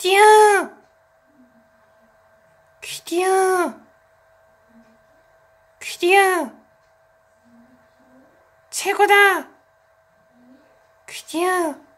귀디야! 귀디야! 귀디야! 최고다! 귀디야!